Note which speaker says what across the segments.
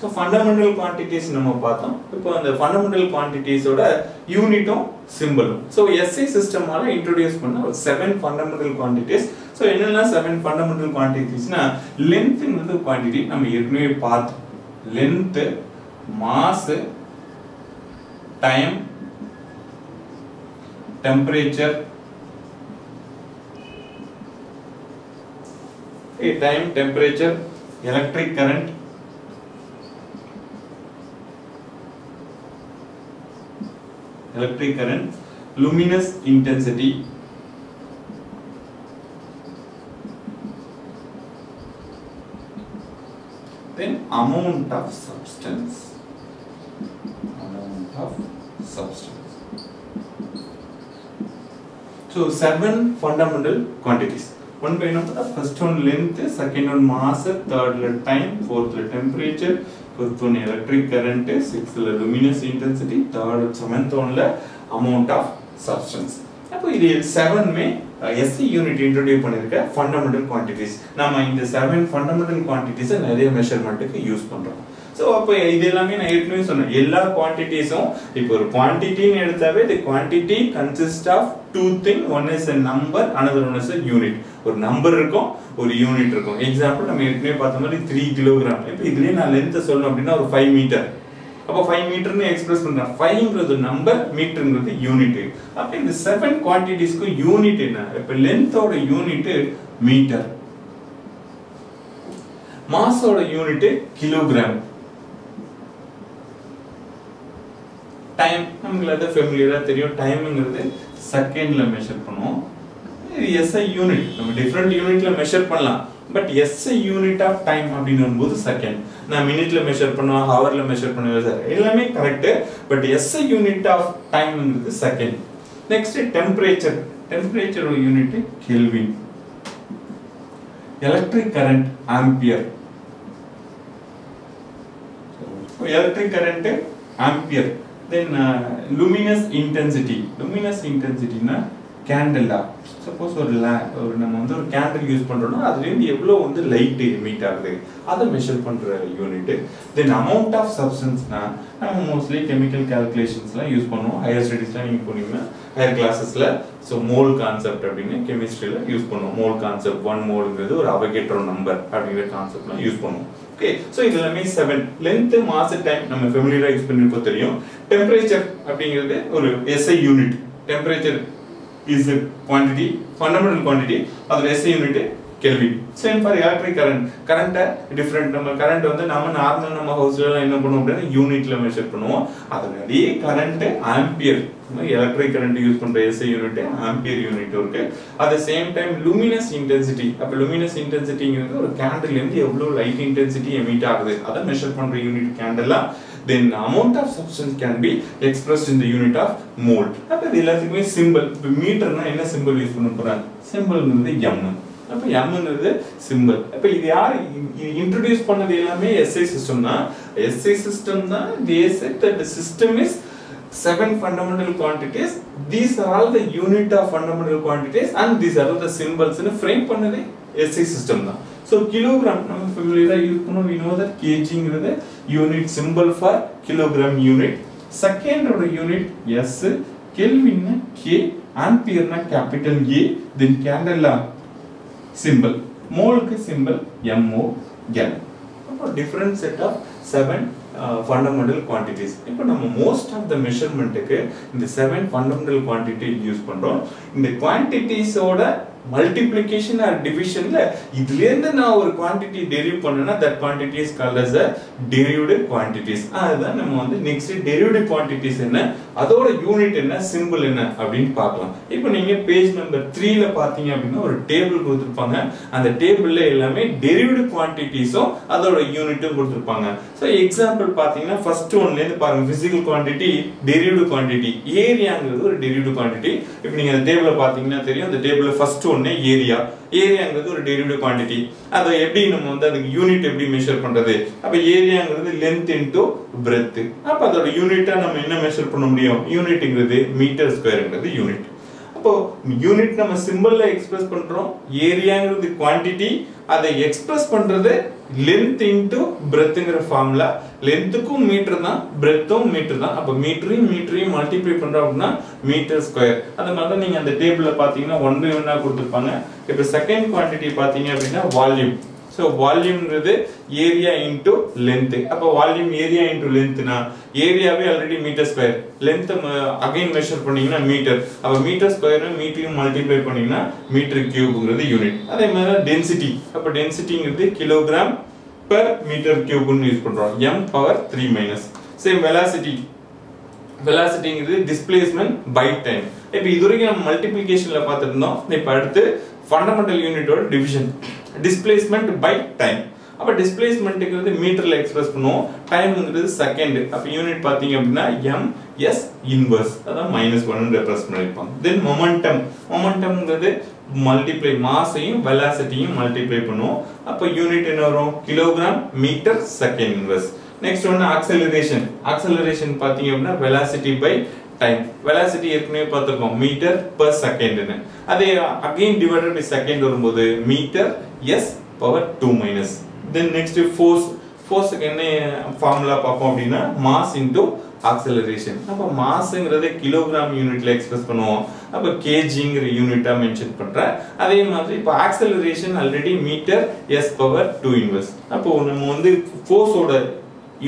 Speaker 1: So fundamental quantities நம்ம பார்த்தோம். இப்போ அந்த ஃபண்டமெண்டல் குவான்டிட்டிஸோட யூனிட்டும் சிம்பிளும் ஸோ எஸ்ஐ சிஸ்டமால இன்ட்ரடியூஸ் பண்ண ஒரு செவன் ஃபண்டமெண்டல் குவான்டிட்டிஸ் ஸோ என்னெல்லாம் செவன் ஃபண்டமெண்டல் குவான்டிட்டிஸ்னா லென்த்துங்கிறது குவான்டிட்டி நம்ம ஏற்கனவே பார்த்தோம். Length mass time temperature time temperature electric current electric current luminous intensity. Then amount of substance. Amount of substance. So seven fundamental quantities. One by number, the first one length, second one mass, third one time, fourth one temperature, fifth one electric current sixth one intensity third seventh ஒன்ல amount of substance அப்போ இது செவன்மே SI unit introduce பண்ணியிருக்க fundamental quantities நம்ம இந்த seven fundamental குவான்டிட்டிஸை நிறைய மெஷர்மெண்ட்டுக்கு use பண்ணுறோம் so அப்போ இது எல்லாமே நான் ஏற்கனவே சொன்னேன். எல்லா குவான்டிட்டிஸும் இப்போ ஒரு குவான்டிட்டின்னு எடுத்தாவே the quantity consist of two thing one is a number another one is a unit ஒரு நம்பர் இருக்கும் ஒரு யூனிட் இருக்கும். எக்ஸாம்பிள் நம்ம ஏற்கனவே பார்த்த மாதிரி த்ரீ கிலோகிராம் இப்போ இதுலேயே நான் லென்த்தை சொல்லணும் அப்படின்னா ஒரு ஃபைவ் மீட்டர் அப்போ ஃபைவ் மீட்டர்னு எக்ஸ்பிரஸ் பண்றேன். ஃபைவ்ங்கிறது நம்பர் மீட்டருங்கிறது யூனிட் அப்போ இந்த செவன் குவான்டிட்டிஸ்க்கு யூனிட் என்ன? இப்போ லென்த்தோட யூனிட் மீட்டர் மாஸோட யூனிட் கிலோகிராம் டைம் நம்மளாட்ட ஃபெமிலியராக தெரியும். டைமுங்கிறது செகண்டில் மெஷர் பண்ணுவோம். இது எஸ்ஐ யூனிட் நம்ம டிஃப்ரெண்ட் யூனிட்ல மெஷர் பண்ணலாம். But SI unit of time அப்படின்னு வரும்போது செகண்ட் நான் மினிட்ல மெஷர் பண்ணுவேன் ஹவர்ல மெஷர் பண்ணுவேன் சார் எல்லாமே correct but SI unit of டைம்ங்கிறது second next temperature டெம்பரேச்சரோட unit kelvin electric current ampere electric current ampere then luminous intensity luminous இன்டென்சிட்டின்னா candela suppose ஒரு லே ஒரு நம்ம வந்து ஒரு கேண்டில் யூஸ் பண்ணுறோம்னா அதுலேருந்து எவ்வளோ வந்து லைட் எமிட் ஆகுது? அதை மெஷர் பண்ணுற யூனிட்டு தென் அமௌண்ட் ஆஃப் சப்ஸ்டன்ஸ்னால் நம்ம மோஸ்ட்லி கெமிக்கல் கால்குலேஷன்ஸ்லாம் யூஸ் பண்ணுவோம். ஹையர் ஸ்டடீஸ்லாம் நீங்கள் போனீங்கன்னா ஹையர் கிளாஸஸில் ஸோ மோல் கான்செப்ட் அப்படின்னு கெமிஸ்ட்ரியில் யூஸ் பண்ணுவோம். மோல் கான்செப்ட் ஒன் மோல்ங்கிறது ஒரு அவகேட்ரோ நம்பர் அப்படிங்கிற கான்செப்ட்லாம் யூஸ் பண்ணுவோம். ஓகே ஸோ இது எல்லாமே செவன் லென்த் மாச டைம் நம்ம ஃபெமிலியராக யூஸ் பண்ணிருக்கோம் தெரியும். டெம்பரேச்சர் அப்படிங்கிறது ஒரு SI unit temperature is quantity fundamental quantity அதோட எஸ்ஐ யூனிட் கேள்வி. சேம் ஃபார் எலக்ட்ரிக் கரண்ட் கரண்ட்டை டிஃப்ரெண்ட் நம்ம கரண்ட் வந்து நம்ம நார்மல் நம்ம ஹவுஸ்ல என்ன பண்ணுவோம் அப்படின்னா யூனிட்ல மெஷர் பண்ணுவோம். அதனுடைய current ampere electric current use பண்ற எஸ்ஐ யூனிட் ஆம்பியர் யூனிட் இருக்கு. At the same time luminous intensity அப்ப லூமினஸ் இன்டென்சிட்டிங்கிறது ஒரு கேண்டில் இருந்து எவ்வளவு லைட் இன்டென்சிட்டி எமிட் ஆகுது? அதை மெஷர் பண்ற unit candela then amount of substance can be expressed in the unit of mole அப்ப இது எல்லாத்துக்குமே சிம்பிள் இப்போ மீட்டர்னா என்ன சிம்பிள் யூஸ் பண்ண போறாங்க? சிம்பிள்ங்கிறது எம் அப்ப எம்ங்கிறது சிம்பிள் அப்ப இது யார்? இன்ட்ரோடியூஸ் பண்ணது எல்லாமே எஸ்ஐ சிஸ்டம் தான். எஸ்ஐ சிஸ்டம் தான் they said that the system is seven fundamental quantities. These are all the unit of fundamental quantities and these are all the symbols பண்ணதே எஸ்ஐ சிஸ்டம் தான். So kilogram நம்ம ஃபெமிலியராக use பண்ணுவோம் we know கேஜிங்கிறது unit symbol for kilogram unit செகண்டோட unit S கெல்வின்னா K ஆம்பியர்னா capital A then candela symbol மோலுக்கு simple M O L அப்போ different set of seven fundamental quantities இப்போ நம்ம மோஸ்ட் ஆஃப் த மெஷர்மெண்ட்டுக்கு இந்த செவன் ஃபண்டமெண்டல் குவான்டிட்டி யூஸ் பண்ணுறோம் இந்த குவான்டிட்டிஸோட multiplication R டிவிஷன்ல இதுலேருந்து நான் ஒரு குவாண்டிட்டி டெரிவ் பண்ணேன்னா that quantities call as a derived quantities அதுதான் நம்ம வந்து நெக்ஸ்ட் டெரிவ்டு குவான்டிட்டிஸ் என்ன? அதோட யூனிட் என்ன சிம்பிள் என்ன அப்படின்னு பார்க்கலாம். இப்போ நீங்க பேஜ் நம்பர் த்ரீல பாத்தீங்க அப்படின்னா ஒரு டேபிள் கொடுத்துருப்பாங்க. அந்த டேபிள்ல எல்லாமே டெரிவ்டு குவாண்டிட்டிஸும் அதோட யூனிட்டும் கொடுத்துருப்பாங்க. ஸோ எக்ஸாம்பிள் பார்த்தீங்கன்னா ஃபர்ஸ்ட் ஒன்ல இருந்து பாருங்க பிசிக்கல் குவாண்டிட்டி டெரிவ்டு குவாண்டிட்டி ஏரியாங்கிறது ஒரு டெரிவ்டு குவான்டிட்டி இப்போ நீங்க அந்த டேபிள பார்த்தீங்கன்னா தெரியும் அந்த டேபிள் ஃபர்ஸ்ட் ஒன்னு ஏரியா ஏரியாங்கிறது ஒரு டெரிவ்டு குவாண்டிட்டி அதை எப்படி நம்ம வந்து அதுக்கு யூனிட் எப்படி மெஷர் பண்ணுறது அப்போ ஏரியாங்கிறது லென்த் இன்டூ பிரெத்து அப்போ அதோட யூனிட்டாக நம்ம என்ன மெஷர் பண்ண முடியும்? யூனிட்டுங்கிறது மீட்டர் ஸ்கொயருங்கிறது யூனிட் அப்போ யூனிட் நம்ம சிம்பிளில் எக்ஸ்பிரஸ் பண்ணுறோம் ஏரியாங்கிறது குவான்டிட்டி அதை எக்ஸ்பிரஸ் பண்ணுறது லென்த் இன்டு பிரெத்துங்கிற ஃபார்முல லென்த்துக்கும் மீட்டர் தான் பிரெத்தும் மீட்டர் தான். அப்போ மீட்டரையும் மீட்டரையும் மல்டிப்ளை பண்றோம் அப்படின்னா மீட்டர் ஸ்கொயர் அந்த மாதிரி தான் நீங்க அந்த டேபிள்ல பாத்தீங்கன்னா ஒன் பை ஒன்னா கொடுத்துருப்பாங்க. இப்போ செகண்ட் குவான்டிட்டி பாத்தீங்க அப்படின்னா வால்யூம் ஸோ வால்யூம்ன்றது ஏரியா இன்டு லென்த்து அப்போ வால்யூம் ஏரியா இன்டு லென்த்னா ஏரியாவே already metre square length again measure பண்ணீங்கன்னா மீட்டர் அப்போ மீட்டர் ஸ்கொயரும் மீட்டரையும் மல்டிப்ளை பண்ணீங்கன்னா மீட்டர் கியூப்ங்கிறது யூனிட் அதே மாதிரி டென்சிட்டி அப்போ டென்சிட்டிங்கிறது கிலோகிராம் பெர் மீட்டர் கியூப்னு யூஸ் பண்ணுறோம் M power three minus same velocity வெலாசிட்டிங்கிறது displacement by time இப்போ இது வரைக்கும் நம்ம மல்டிப்ளிகேஷன்ல பார்த்துருந்தோம். இப்போ அடுத்து ஃபண்டமெண்டல் யூனிட்டோட டிவிஷன் டிஸ்பிளேஸ்மெண்ட் பை டைம் அப்ப டிஸ்பிளேஸ்மெண்ட்டுங்கிறது மீட்டர்ல எக்ஸ்பிரஸ் பண்ணுவோம். டைம்ங்கிறது செகண்ட் அப்ப யூனிட் பாத்தீங்க அப்படின்னா எம் எஸ் இன்வர்ஸ் அதான் மைனஸ் ஒன் ரெப்ரஸ் பண்ணிருப்பாங்க தென் மொமெண்டம் மொமெண்டம்ங்கிறது மல்டிப்ளை மாஸையும் வெலாசிட்டியும் மல்டிப்ளை பண்ணுவோம். அப்ப யூனிட் என்ன வரும்? Kilogram metre second inverse next ஒன்று ஆக்சலரேஷன் ஆக்சலரேஷன் பார்த்தீங்க அப்படின்னா வெலாசிட்டி பை டைம் வெலாசிட்டி ஏற்கனவே பார்த்துருக்கோம். மீட்டர் பர் செகண்ட்னு அதே அகைன் டிவைடட் பை செகண்ட் வரும்போது metre S power two minus then next force ஃபோர்ஸுக்கு என்ன ஃபார்முலா பார்ப்போம் அப்படின்னா மாஸ் இன்டூ ஆக்சலரேஷன் அப்போ மாஸ்ங்கிறத கிலோகிராம் யூனிட்ல எக்ஸ்பிரஸ் பண்ணுவோம். அப்போ கேஜிங்கிற யூனிட்டா மென்ஷன் பண்றேன். அதே மாதிரி இப்போ acceleration already metre S power two inverse அப்போ நம்ம வந்து ஃபோர்ஸோட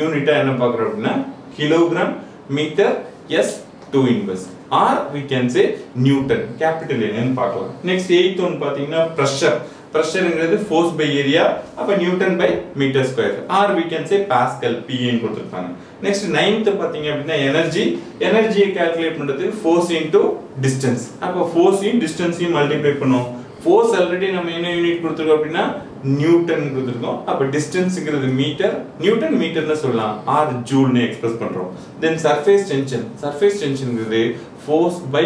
Speaker 1: யூனிட்டா என்ன பார்க்குறோம் அப்படின்னா kilogram metre S two inverse or we can say newton capital என்னன்னு பார்க்கலாம். நெக்ஸ்ட் எயித் ஒன் பார்த்தீங்கன்னா ப்ரெஷர் ப்ரெஷருங்கிறது ஃபோர்ஸ் பை ஏரியா அப்ப newton by metre square or we can say pascal பிஏன்னு கொடுத்துருக்காங்க. நெக்ஸ்ட் நைன்த் பார்த்தீங்க அப்படின்னா எனர்ஜி எனர்ஜியை கால்குலேட் பண்ணுறது ஃபோர்ஸ் இன்டூ டிஸ்டன்ஸ் அப்போ ஃபோர்ஸையும் டிஸ்டன்ஸையும் மல்டிப்ளை பண்ணுவோம் ஃபோர்ஸ் ஆல்ரெடி நம்ம என்ன யூனிட் கொடுத்துருக்கோம் அப்படின்னா நியூட்டன் கொடுத்துருக்கோம். அப்ப டிஸ்டன்ஸ்ங்கிறது மீட்டர் நியூட்டன் மீட்டர்னு சொல்லலாம். ஆர் ஜூல்னு எக்ஸ்பிரஸ் பண்றோம். தென் சர்ஃபேஸ் டென்ஷன் சர்ஃபேஸ் டென்ஷன்ங்கிறது ஃபோர்ஸ் பை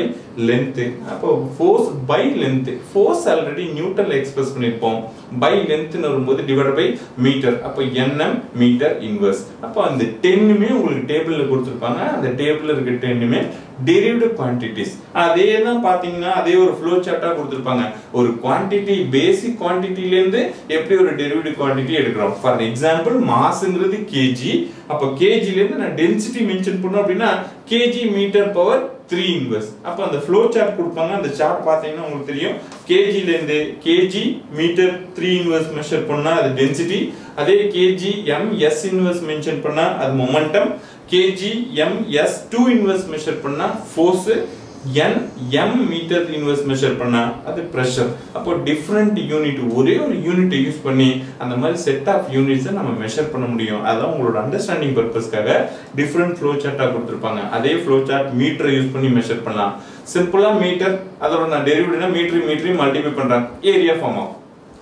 Speaker 1: லென்த்து அப்போ force by length force already நியூட்டன்ல express பண்ணியிருப்போம். பை லென்த்னு வரும்போது டிவைட் பை மீட்டர் அப்போ என்எம் மீட்டர் இன்வர்ஸ் அப்போ அந்த டென்னுமே உங்களுக்கு டேபிளில் கொடுத்துருப்பாங்க. அந்த டேபிளில் இருக்க டென்னுமே டெரிவ்டு குவான்டிட்டிஸ் அதே தான் பார்த்தீங்கன்னா அதே ஒரு ஃப்ளோ சார்ட்டா கொடுத்துருப்பாங்க. ஒரு குவான்டிட்டி பேசிக் குவான்டிட்டில இருந்து எப்படி ஒரு டெரிவ்டு குவான்டிட்டி எடுக்கிறோம்? ஃபார் எக்ஸாம்பிள் மாஸுங்கிறது கேஜி அப்போ கேஜிலேருந்து நான் டென்சிட்டி மென்ஷன் பண்ணோம் அப்படின்னா KG metre power three inverse அப்போ அந்த ஃப்ளோ சார்ட் கொடுப்பாங்க. அந்த சார்ட் பார்த்தீங்கன்னா உங்களுக்கு தெரியும். கேஜிலேருந்து KG metre three inverse measure பண்ணால் அது டென்சிட்டி அதே KG M S inverse mention பண்ணால் அது momentum KG M S two inverse measure பண்ணால் force N M metre inverse measure பண்ணால் அது ப்ரெஷர் அப்போ டிஃப்ரெண்ட் யூனிட் ஒரே ஒரு யூனிட்டை யூஸ் பண்ணி அந்த மாதிரி செட் ஆஃப் யூனிட்ஸை நம்ம மெஷர் பண்ண முடியும். அதான் உங்களோட அண்டர்ஸ்டாண்டிங் பர்பஸ்க்காக டிஃப்ரெண்ட் ஃப்ளோ சார்ட்டா கொடுத்துருப்பாங்க. அதே ஃப்ளோ சார்ட் மீட்டரை யூஸ் பண்ணி மெஷர் பண்ணலாம். சிம்பிளா மீட்டர் அதோட நான் டெரிவேட்டிவ்னா மீட்டர் மீட்டரையும் மல்டிப்ளை பண்ணுறேன் ஏரியா ஃபார்ம் ஆகும்.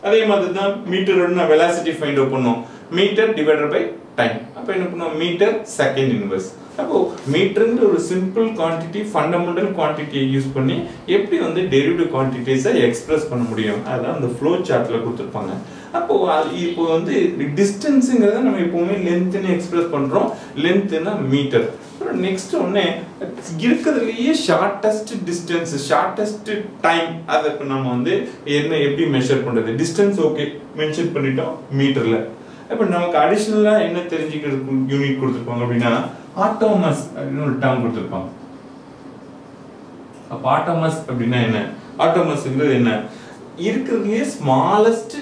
Speaker 1: அதே மாதிரி தான் மீட்டரோட நான் வெலாசிட்டி ஃபைண்ட் அவுட் பண்ணும். மீட்டர் டிவைடட் பை டைம் அப்போ என்ன பண்ணுவோம் மீட்டர் செகண்ட் இன்வெர்ஸ் அப்போ மீட்டருங்கிற ஒரு சிம்பிள் குவான்டிட்டி ஃபண்டமெண்டல் குவான்டிட்டியை யூஸ் பண்ணி எப்படி வந்து டெரிவ்டு குவான்டிட்டிஸை எக்ஸ்பிரஸ் பண்ண முடியும்? அதான் அந்த ஃப்ளோ சார்ட்டில் கொடுத்துருப்பாங்க. அப்போ இப்போ வந்து டிஸ்டன்ஸுங்கிறத நம்ம எப்பவுமே லென்த்துன்னு எக்ஸ்பிரஸ் பண்ணுறோம் லென்த்துனா மீட்டர் அப்புறம் நெக்ஸ்ட் ஒன்று இருக்கிறதுலையே ஷார்ட்டஸ்ட் டிஸ்டன்ஸ் ஷார்ட்டஸ்ட் டைம் அதை இப்போ நம்ம வந்து என்ன எப்படி மெஷர் பண்ணுறது டிஸ்டன்ஸ் ஓகே மென்ஷன் பண்ணிட்டோம் மீட்டரில் இப்போ நமக்கு அடிஷ்னலாக என்ன தெரிஞ்சுக்கிறது யூனிட் கொடுத்துருப்பாங்க அப்படின்னா ஆட்டோமஸ் அப்படின்னு ஒரு டேம் கொடுத்துருப்பாங்க. அப்போ ஆட்டோமஸ் அப்படின்னா என்ன? ஆட்டோமஸ்ங்கிறது என்ன? இருக்கிறதுலே smallest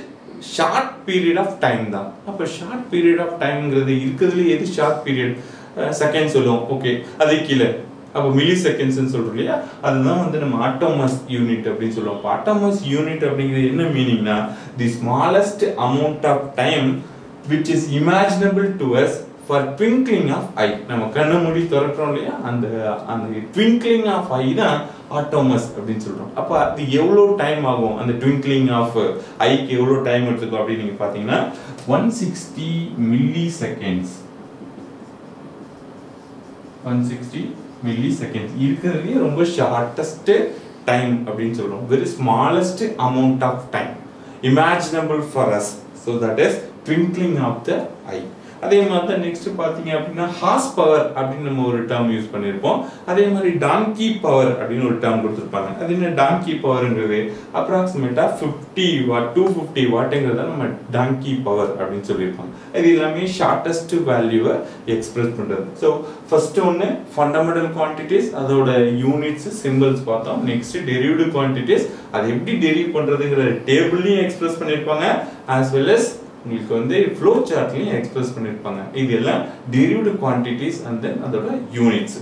Speaker 1: short period of time தான். அப்போ ஷார்ட் பீரியட் ஆஃப் டைம்ங்கிறது இருக்கிறதுலே எது ஷார்ட் பீரியட் செகண்ட் சொல்லுவோம். ஓகே அதே கீழே. அப்போ மில்லி செகண்ட்ஸ்னு சொல்கிறோம் இல்லையா? அதுதான் வந்து நம்ம ஆட்டோமஸ் யூனிட் அப்படின்னு சொல்லுவோம். அப்போ ஆட்டோமஸ் யூனிட் அப்படிங்கிறது என்ன மீனிங்னா the smallest amount of time which is imaginable to as far twinkling of eye நம்ம கண்ணை மூடி திறக்கிறோம் இல்லையா? அந்த அந்த ட்விங்க்லிங் ஆஃப் ஐ தான் ஆட்டோமஸ் அப்படின்னு சொல்கிறோம் அப்போ அது எவ்வளோ டைம் ஆகும்? அந்த ட்விங்க்லிங் ஆஃப் ஐக்கு எவ்வளோ டைம் எடுத்துக்கும் அப்படின்னு நீங்கள் பார்த்தீங்கன்னா one sixty milliseconds one sixty milliseconds இருக்கிறதுலேயே ரொம்ப ஷார்ட்டஸ்ட்டு டைம் அப்படின்னு சொல்கிறோம் very smallest amount of time imaginable for as so that is twinkling of the eye அதே மாதிரி தான் நெக்ஸ்ட் பார்த்தீங்க அப்படின்னா ஹார்ஸ் பவர் அப்படின்னு நம்ம ஒரு டேர்ம் யூஸ் பண்ணியிருப்போம். அதே மாதிரி டாங்கி பவர் அப்படின்னு ஒரு டேர்ம் கொடுத்துருப்பாங்க. அது என்ன டாங்கி பவருங்கிறது அப்ராக்சிமேட்டாக ஃபிஃப்டி வாட் டூ ஃபிஃப்டி வாட்டுங்கிறத நம்ம டாங்கி பவர் அப்படின்னு சொல்லியிருப்பாங்க. இது எல்லாமே ஷார்ட்டஸ்ட் வேல்யூவை எக்ஸ்பிரஸ் பண்ணுறது ஸோ ஃபர்ஸ்ட் ஒன்று ஃபண்டமெண்டல் குவான்டிட்டிஸ் அதோட யூனிட்ஸ் சிம்பிள்ஸ் பார்த்தோம். நெக்ஸ்ட் டெரிவ்டு குவான்டிட்டிஸ் அதை எப்படி டெரிவ் பண்ணுறதுங்கிற டேபிள்லையும் எக்ஸ்பிரஸ் பண்ணியிருப்பாங்க ஆஸ் வெல் எஸ் உங்களுக்கு வந்து ஃப்ளோ சார்ட்லையும் எக்ஸ்பிரஸ் பண்ணியிருப்பாங்க இது எல்லாம் டெரிவ்டு குவான்டிட்டிஸ் அண்ட் தென் அதோட யூனிட்ஸ்